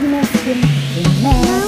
Güneşim, man.